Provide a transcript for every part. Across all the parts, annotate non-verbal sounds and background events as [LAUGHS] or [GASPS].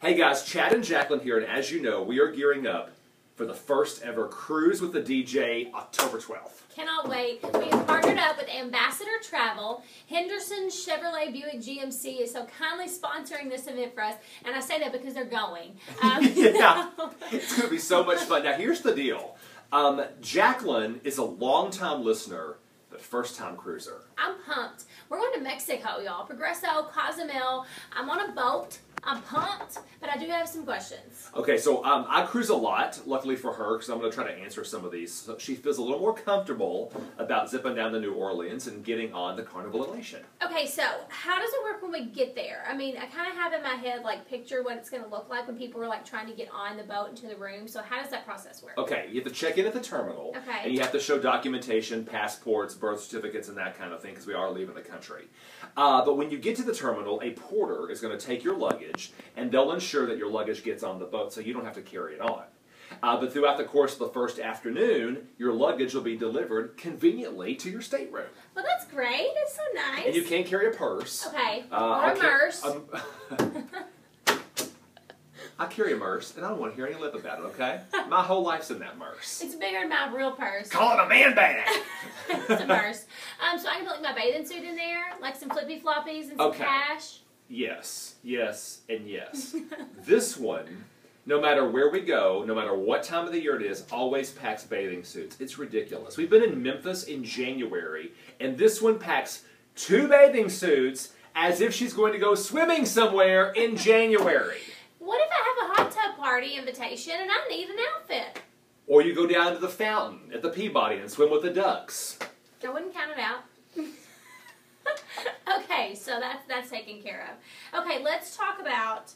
Hey guys, Chad and Jaclyn here, and as you know, we are gearing up for the first ever Cruise with the DJ October 12th. Cannot wait. We have partnered up with Ambassador Travel. Henderson Chevrolet Buick GMC is so kindly sponsoring this event for us, and I say that because they're going. [LAUGHS] Um, yeah, it's going [LAUGHS] to be so much fun. Now, here's the deal um, Jaclyn is a longtime listener, but first time cruiser. I'm pumped. We're going to Mexico, y'all. Progreso, Cozumel. I'm on a boat. I'm pumped, but I do have some questions. Okay, so um, I cruise a lot, luckily for her, because I'm going to try to answer some of these. So she feels a little more comfortable about zipping down to New Orleans and getting on the Carnival Elation. Okay, so how does it work when we get there? I mean, I kind of have in my head, like, picture what it's going to look like when people are, like, trying to get on the boat into the room. So how does that process work? Okay, you have to check in at the terminal. Okay. And you have to show documentation, passports, birth certificates, and that kind of thing, because we are leaving the country. Uh, but when you get to the terminal, a porter is going to take your luggage, and they'll ensure that your luggage gets on the boat so you don't have to carry it on. Uh, but throughout the course of the first afternoon, your luggage will be delivered conveniently to your stateroom. Well, that's great. That's so nice. And you can't carry a purse. Okay. Uh, or a purse. um, [LAUGHS] I carry a merce, and I don't want to hear any lip about it, okay? [LAUGHS] My whole life's in that merce. it's bigger than my real purse. Call it a man [LAUGHS] bag! it's a purse. Um, so I can put like my bathing suit in there, like some flippy floppies and some Okay. cash. Yes, yes, and yes. [LAUGHS] this one, no matter where we go, no matter what time of the year it is, always packs bathing suits. It's ridiculous. We've been in Memphis in January, and this one packs two bathing suits as if she's going to go swimming somewhere in [LAUGHS] January. What if I have a hot tub party invitation and I need an outfit? Or you go down to the fountain at the Peabody and swim with the ducks. I wouldn't count it out. Okay, so that's that's taken care of. Okay, let's talk about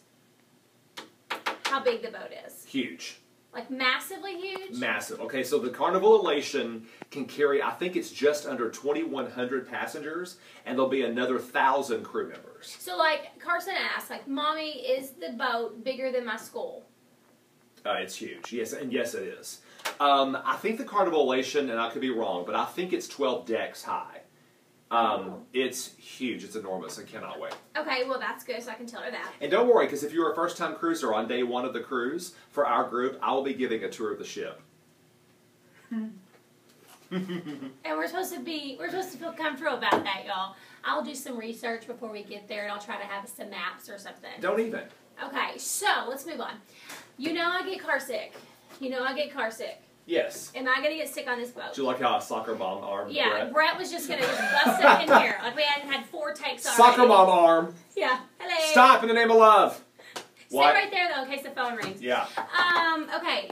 how big the boat is. Huge. Like massively huge. Massive. Okay, so the Carnival Elation can carry, I think it's just under 2,100 passengers, and there'll be another 1,000 crew members. so like Carson asked, like, "Mommy, is the boat bigger than my school?" Uh, it's huge. Yes, and yes, it is. Um, I think the Carnival Elation, and I could be wrong, but I think it's 12 decks high. Um, it's huge. It's enormous. I cannot wait. Okay, well that's good, so I can tell her that. And don't worry, because if you're a first time cruiser on day one of the cruise, for our group, I will be giving a tour of the ship. [LAUGHS] And we're supposed to be, we're supposed to feel comfortable about that, y'all. I'll do some research before we get there, and I'll try to have some maps or something. Don't even. Okay, so let's move on. You know I get car sick. You know I get car sick. Yes. Am I gonna get sick on this boat? Do you like how I soccer bomb arm? Yeah, Brett? Brett was just gonna just bust up in here. Like we hadn't had four takes already. Soccer mom arm. Yeah. Hello. Stop in the name of love. Stay What? right there though, in case the phone rings. Yeah. Um. Okay.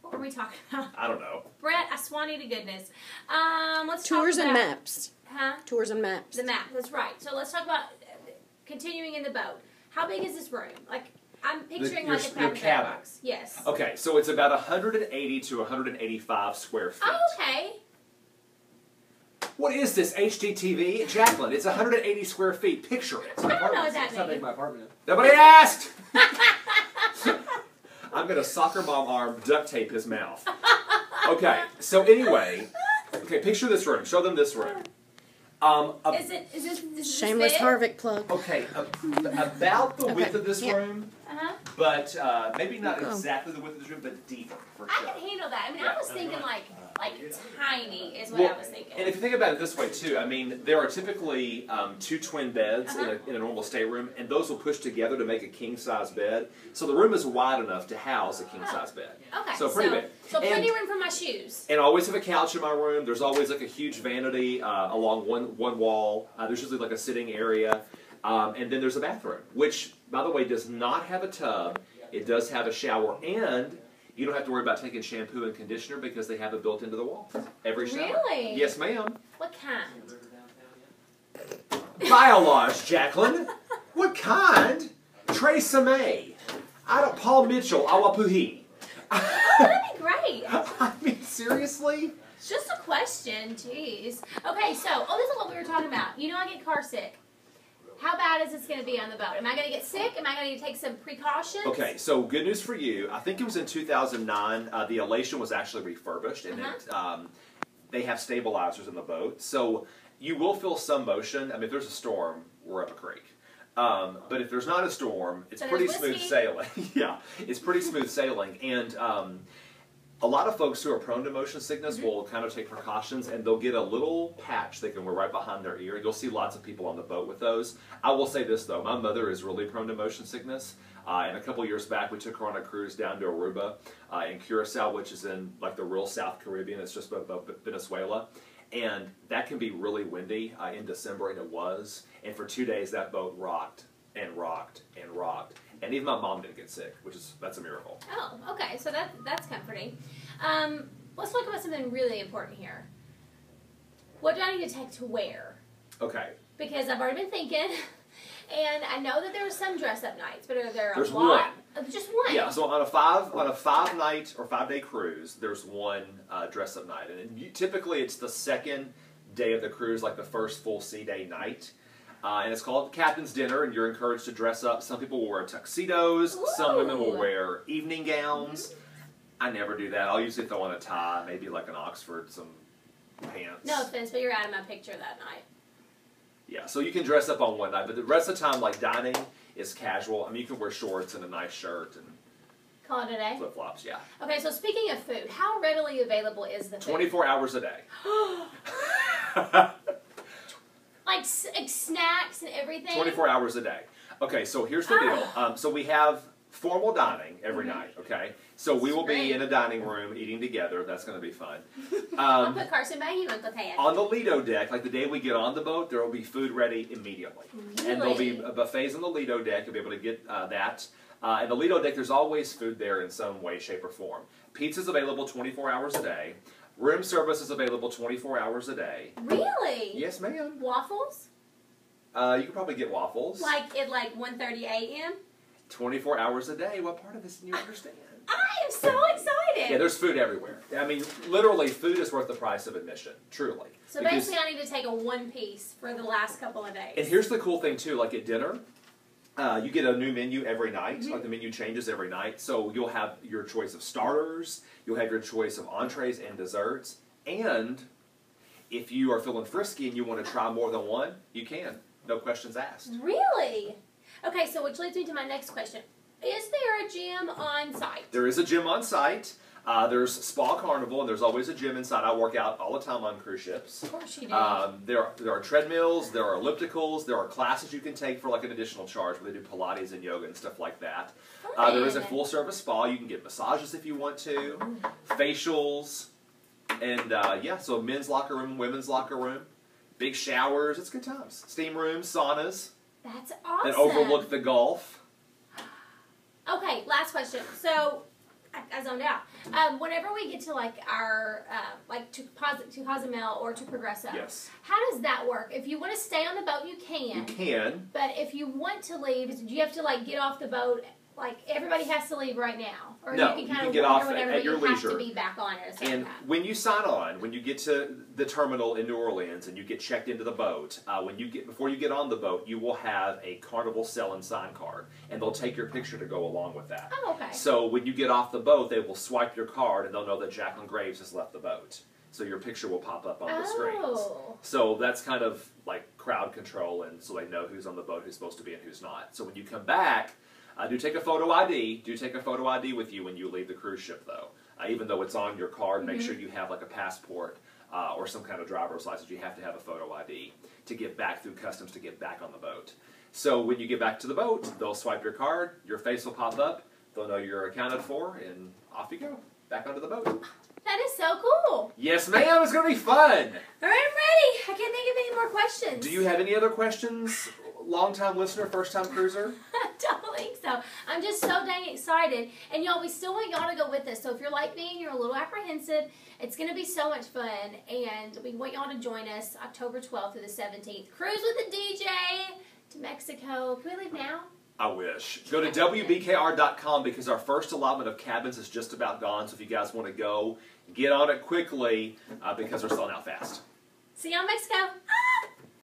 What were we talking about? I don't know. Brett, I swan you to goodness. Um. Let's Tours talk and maps. Huh? Tours and maps. The map. That's right. So let's talk about uh, continuing in the boat. How big is this room? Like I'm picturing your- like a your crab cabin. box. Yes. Okay, so it's about 180 to 185 square feet. Oh, okay. What is this HGTV, Jaclyn? It's 180 square feet. Picture it. I don't know what that That's how big means. my apartment is. Nobody asked. [LAUGHS] I'm gonna soccer mom arm duct tape his mouth. Okay, so anyway, okay, picture this room. Show them this room. Um, a- Is it? Is this? Is Shameless this Harvick plug. okay, a- about the Okay, width of this yeah. room, Uh huh. but uh, maybe not Oh. exactly the width of this room, but deeper for I sure. can handle that. I mean, I was thinking like like tiny is what Well, I was thinking. And if you think about it this way too, I mean, there are typically um, two twin beds Uh-huh. in, a, in a normal stateroom, and those will push together to make a king size bed. So the room is wide enough to house a king size bed. okay. so pretty big. So plenty And- room for my shoes. And I always have a couch in my room. There's always like a huge vanity uh, along one one wall. Uh, there's usually like a sitting area, um, and then there's a bathroom, which by the way does not have a tub. It does have a shower, and you don't have to worry about taking shampoo and conditioner because they have it built into the wall. Every shower. Really? Yes, ma'am. What kind? Biolage, Jaclyn. What kind? TRESemmé. I don't. Paul Mitchell. Awapuhi. Oh, that'd be great. [LAUGHS] I mean, seriously? It's just a question. Jeez. Okay, so oh, this is what we were talking about. You know, I get car sick. How bad is this going to be on the boat? Am I going to get sick? Am I going to take some precautions? Okay, so good news for you. I think it was in 2009. Uh, the Elation was actually refurbished, and Uh-huh. it, um, they have stabilizers in the boat, so you will feel some motion. I mean, if there's a storm, we're up a creek. Um, but if there's not a storm, it's So pretty smooth sailing. [LAUGHS] yeah, it's pretty smooth sailing, and um, a lot of folks who are prone to motion sickness Mm-hmm. will kind of take precautions, and they'll get a little patch they can wear right behind their ear. You'll see lots of people on the boat with those. I will say this though, my mother is really prone to motion sickness. Uh, and a couple years back, we took her on a cruise down to Aruba uh, in Curacao, which is in like the real South Caribbean. It's just above Venezuela, and that can be really windy uh, in December, and it was. And for two days, that boat rocked and rocked and rocked, and even my mom didn't get sick, which is that's a miracle. Oh, okay. So that that's comforting. Um, let's talk about something really important here. What do I need to take to wear? Okay, Because I've already been thinking, [LAUGHS] and I know that there are some dress up nights, but are there a There's lot? Uh, Just one. Yeah, so on a five on a five night or five day cruise, there's one uh, dress up night, and you, typically it's the second day of the cruise, like the first full sea day night. Uh, and it's called Captain's Dinner, and you're encouraged to dress up. Some people will wear tuxedos. Some women will wear evening gowns. I never do that. I'll usually throw on a tie, maybe like an Oxford, some pants. No offense, but you're out of my picture that night. Yeah, so you can dress up on one night, but the rest of the time, like dining, is casual. I mean, you can wear shorts and a nice shirt and Call it a day. flip flops. Yeah, Okay, so speaking of food, how readily available is the food? 24 hours a day. [GASPS] [LAUGHS] like, like snacks and everything. 24 hours a day. Okay, so here's the deal. Ah. Um, so we have formal dining every Mhm. night, okay? So we will be in a dining room eating together. That's going to be fun. [LAUGHS] I'll Um, put Carson by you, Uncle Ted. on the Lido deck, like the day we get on the boat, there will be food ready immediately. And there'll be buffets on the Lido deck. You'll be able to get uh, that. Uh, and the Lido deck, there's always food there in some way, shape, or form. Pizza's available 24 hours a day. Room service is available 24 hours a day. Really? Yes, ma'am. Waffles? Uh, you can probably get waffles. Like at like 1.30 a.m.? 24 hours a day. What part of this didn't you understand? I am so excited. Yeah, there's food everywhere. I mean, literally, food is worth the price of admission. Truly. so Because- basically, I need to take a one piece for the last couple of days. And here's the cool thing too. Like at dinner, uh, you get a new menu every night. Mhm. Like the menu changes every night, so you'll have your choice of starters. You'll have your choice of entrees and desserts. And if you are feeling frisky and you want to try more than one, you can. No questions asked. Really? Okay, so which leads me to my next question. Is there a gym on site? There is a gym on site. Uh, there's Spa Carnival, and there's always a gym inside. I work out all the time on cruise ships. Of course you do. Um, there, are, there are treadmills, there are ellipticals, there are classes you can take for like an additional charge where they do Pilates and yoga and stuff like that. Uh, there is a full service spa. You can get massages if you want to, facials, and uh, yeah, so men's locker room, women's locker room, big showers. It's good times. Steam rooms, saunas That's awesome. that overlook the Gulf. Okay, last question. So, I, I zoned out. Um, whenever we get to like our uh, like to to Cozumel or to Progreso, Yes, how does that work? If you want to stay on the boat, you can. you can. But if you want to leave, do you have to like get off the boat? Like everybody has to leave right now, or No, you you can kind can of get off at- at your you have leisure. to be back on at And time. when you sign on, when you get to the terminal in New Orleans and you get checked into the boat, uh, when you get before you get on the boat, you will have a Carnival Sail and Sign card, and they'll take your picture to go along with that. Oh, okay. So when you get off the boat, they will swipe your card, and they'll know that Jaclyn Graves has left the boat. So your picture will pop up on the screens. oh, So that's kind of like crowd control, and so they know who's on the boat, who's supposed to be, and who's not. So when you come back, uh, do take a photo ID. Do take a photo ID with you when you leave the cruise ship, though. Uh, even though it's on your card, make Mhm. sure you have like a passport uh, or some kind of driver's license. You have to have a photo ID to get back through customs to get back on the boat. So when you get back to the boat, they'll swipe your card, your face will pop up, they'll know you're accounted for, and off you go, back onto the boat. that is so cool. Yes, ma'am, it's gonna be fun. All right, I'm ready. I can't think of any more questions. Do you have any other questions? Long time listener, first time cruiser? [LAUGHS] Don't think so. I'm just so dang excited. And y'all, we still want y'all to go with us. So if you're like me and you're a little apprehensive, it's going to be so much fun. And we want y'all to join us October 12th through the 17th. Cruise with the DJ to Mexico. Can we leave now? I wish. Go to WBKR.com because our first allotment of cabins is just about gone. So if you guys want to go, get on it quickly uh, because they're selling out fast. See y'all in Mexico.